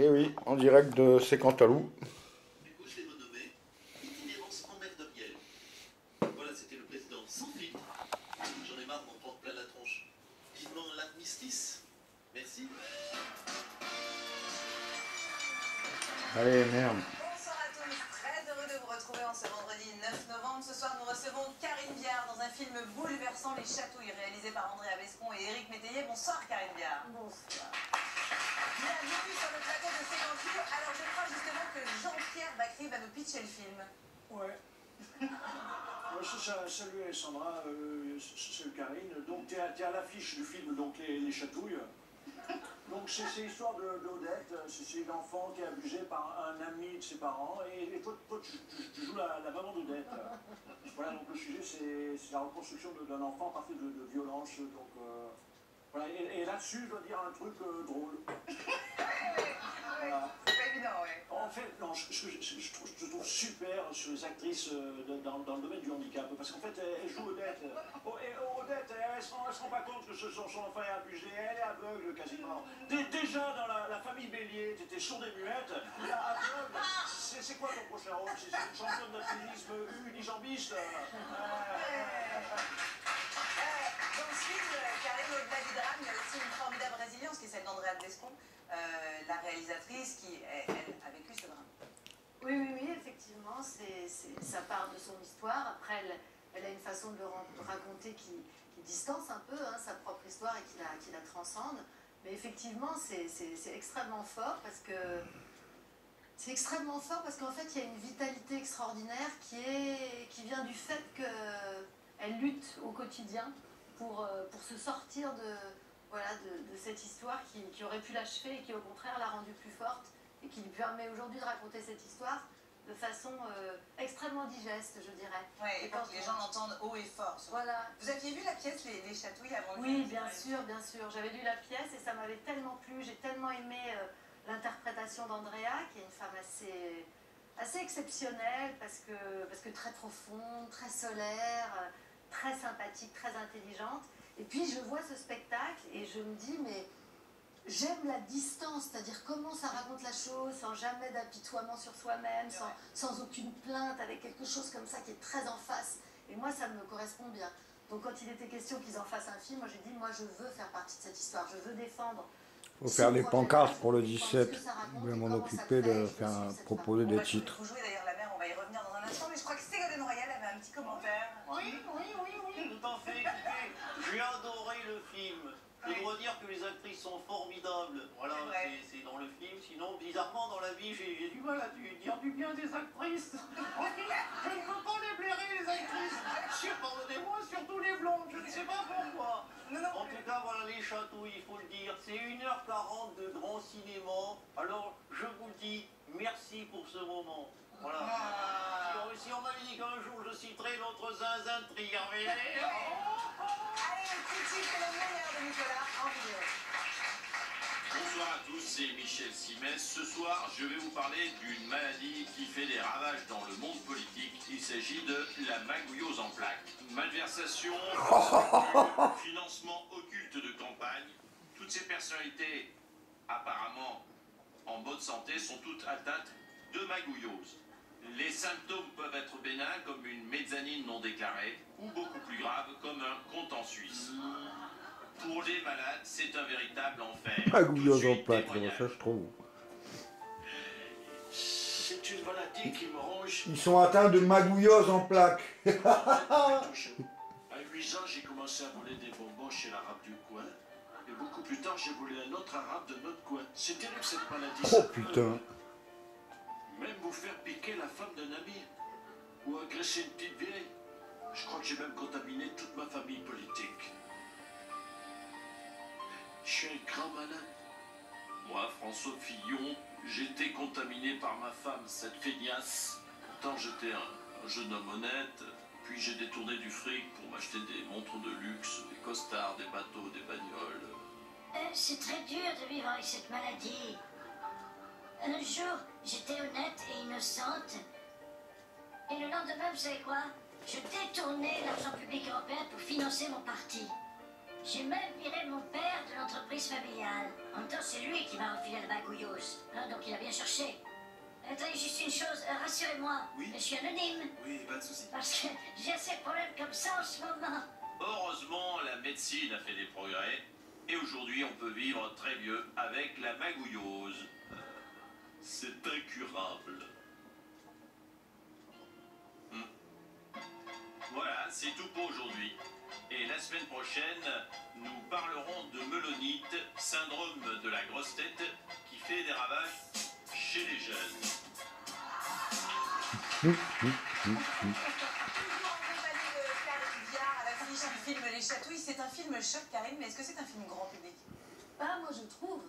Et oui, en direct de Sécantalou. Du coup, je l'ai renommé Itinérance en mer de miel. Voilà, c'était le président sans filtre. J'en ai marre d'en prendre plein la tronche. Vivement l'armistice. Merci. Allez, merde. Bonsoir à tous, très heureux de vous retrouver en ce vendredi 9 novembre. Ce soir, nous recevons Karine Viard dans un film bouleversant Les Chatouilles, réalisé par André Abescon et Éric Métayer. Bonsoir Karine Viard. Bonsoir. Va nous pitcher le film. Ouais. Ouais, ça, ça- salut Sandra, euh, salut Karine. Donc tu es, à l'affiche du film donc les, les Chatouilles. Donc c'est l'histoire de- d'Odette, c'est c'est une enfant qui est abusée par un ami de ses parents et, et toi, toi, tu, tu- tu joues la, la maman d'Odette. Voilà, donc le sujet c'est la reconstruction d'un enfant à partir de, de violence. Donc, euh, voilà, et, et là-dessus, je dois dire un truc euh, drôle. Voilà. Évident, ouais. En fait, non, je, je- je- je trouve, trouve super sur les actrices euh, dans, dans le domaine du handicap, parce qu'en fait, elles, elles jouent Odette. Oh, et Odette, elle ne se, rend- elle se rend pas compte que ce- son, son enfant est abusé, elle est aveugle quasiment. Dé- déjà dans la, la famille Bélier, tu étais sourde et muette, là, aveugle. C'est quoi ton prochain rôle? C'est une championne d'athlétisme unijambiste Euh, ce film, euh, Karine, au-delà du drame, il y a aussi une formidable résilience qui est celle d'Andrea Bescon, euh, la réalisatrice qui, elle, elle, a vécu ce drame. Oui, oui, oui, effectivement, c'est, c'est- ça part de son histoire. Après, elle, a une façon de le raconter qui, distance un peu hein, sa propre histoire et qui la, transcende. Mais effectivement, c'est, extrêmement fort parce que c'est extrêmement fort parce qu'en fait, il y a une vitalité extraordinaire qui, vient du fait qu'elle lutte au quotidien pour, euh, se sortir de cette histoire qui, qui aurait pu l'achever et qui, au contraire, l'a rendue plus forte et qui lui permet aujourd'hui de raconter cette histoire de façon euh, extrêmement digeste, je dirais. Ouais, et pour quand que les gens l'entendent haut et fort. surtout. Voilà. Vous aviez vu la pièce Les, les Chatouilles avant le Oui, bien sûr, bien sûr. J'avais lu la pièce et ça m'avait tellement plu. J'ai tellement aimé euh, l'interprétation d'Andrea, qui est une femme assez, assez exceptionnelle parce que, parce que très profonde, très solaire, euh, très sympathique, très intelligente. Et puis je vois ce spectacle et je me dis, mais j'aime la distance, c'est-à-dire comment ça raconte la chose sans jamais d'apitoiement sur soi-même, sans, sans aucune plainte, avec quelque chose comme ça qui est très en face. Et moi, ça me correspond bien. Donc quand il était question qu'ils en fassent un film, moi j'ai dit, moi je veux faire partie de cette histoire, je veux défendre. Faut ce faire les projet-là, pancartes pour le veux comprendre 17. ce que ça raconte Je vais m'en occuper de faire proposer des titres. Vous jouez d'ailleurs la mère, on va y revenir dans un instant, mais je crois que Ségolène Royal avait un petit commentaire. Oui, oui, oui, oui, tout à fait. Écoutez, j'ai adoré le film. Je dois dire que les actrices sont formidables. Voilà, C'est dans le film. Sinon, bizarrement, dans la vie, j'ai du mal à dire du bien des actrices. Je ne peux pas les blairer, les actrices. Pardonnez-moi, surtout les blondes. Je ne sais pas pourquoi. Non, non, En tout cas, voilà les chatouilles, il faut le dire. C'est 1h40 de grand cinéma. Alors, je vous le dis, merci pour ce moment. Voilà. Ah. Si on- Si on m'avait dit qu'un jour je citerais notre zinzin de Trier, de Nicolas en vidéo. Bonsoir à tous, c'est Michel Simès. Ce soir, je vais vous parler d'une maladie qui fait des ravages dans le monde politique. Il s'agit de la magouillose en plaques. Malversation, financement occulte de campagne. Toutes ces personnalités, apparemment en bonne santé, sont toutes atteintes de magouillose. Les symptômes peuvent être bénins comme une mezzanine non déclarée ou beaucoup plus grave comme un compte en Suisse. Pour les malades, c'est un véritable enfer. De en ça je trouve. C'est une maladie qui me ronge. Ils sont atteints de magouillose en plaques. À 8 ans, j'ai commencé à voler des bonbons chez l'arabe du coin. Et beaucoup plus tard, j'ai volé un autre arabe de notre coin. C'est terrible cette maladie. Oh putain. Même vous faire piquer la femme d'un ami. Ou agresser une petite vieille. Je crois que j'ai même contaminé toute ma famille politique. Je suis un grand malade. Moi, François Fillon, j'étais contaminé par ma femme, cette feignasse. Pourtant, j'étais un, un jeune homme honnête. Puis j'ai détourné du fric pour m'acheter des montres de luxe, des costards, des bateaux, des bagnoles. Euh, c'est très dur de vivre avec cette maladie. Un jour, j'étais honnête et innocente. Et le lendemain, vous savez quoi? Je détournais l'argent public européen pour financer mon parti. J'ai même viré mon père de l'entreprise familiale. En même temps, c'est lui qui m'a enfilé le magouilleuse. Hein, donc il a bien cherché. Attendez, juste une chose, euh, rassurez-moi. Oui. Je suis anonyme. Oui, pas de souci. Parce que j'ai assez de problèmes comme ça en ce moment. Heureusement, la médecine a fait des progrès. Et aujourd'hui, on peut vivre très vieux avec la magouillose. C'est tout pour aujourd'hui. Et la semaine prochaine, nous parlerons de melonite, syndrome de la grosse tête, qui fait des ravages chez les jeunes. C'est un film choc, Karine, mais est-ce que c'est un film grand Bah, moi je trouve.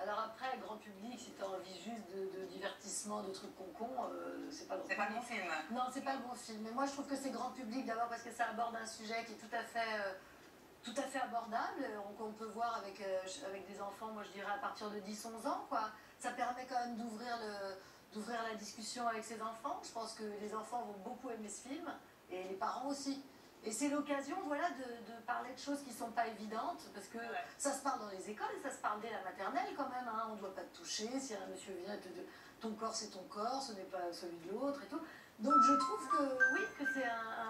Alors après, grand public, si t'as envie juste de, de divertissement, de trucs con-con, euh, c'est pas grand C'est pas le bon film. Non, c'est pas le bon film. Mais moi, je trouve que c'est grand public d'abord parce que ça aborde un sujet qui est tout à fait, euh, tout à fait abordable, euh, qu'on peut voir avec, euh, avec des enfants, moi je dirais à partir de 10-11 ans. Quoi. Ça permet quand même d'ouvrir, le, d'ouvrir la discussion avec ses enfants. Je pense que les enfants vont beaucoup aimer ce film et les parents aussi. Et c'est l'occasion voilà, de, de parler de choses qui ne sont pas évidentes, parce que Ouais. ça se parle dans les écoles, ça se parle dès la maternelle quand même. hein. On ne doit pas te toucher, si un monsieur vient, te, te- ton corps c'est ton corps, ce n'est pas celui de l'autre et tout. Donc je trouve que oui, que c'est un,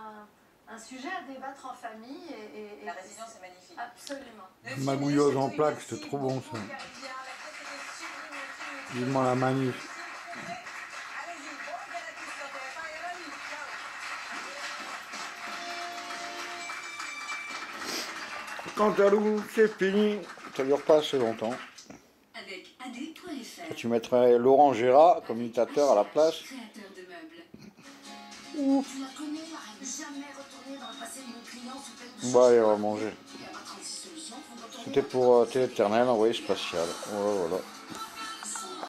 un- un sujet à débattre en famille. Et, et- et- La résilience est magnifique. Absolument. Le en merci c'était trop bon, ça. Vivement la manif. Cantalou, c'est fini. Ça dure pas assez longtemps. Avec. Tu mettrais Laurent Gérard comme imitateur à la place. De Bah, allez, on va manger. Il n'y a pas 36 solutions pour retourner C'était pour euh, Télé Éternel, envoyé spatial. Voilà, voilà.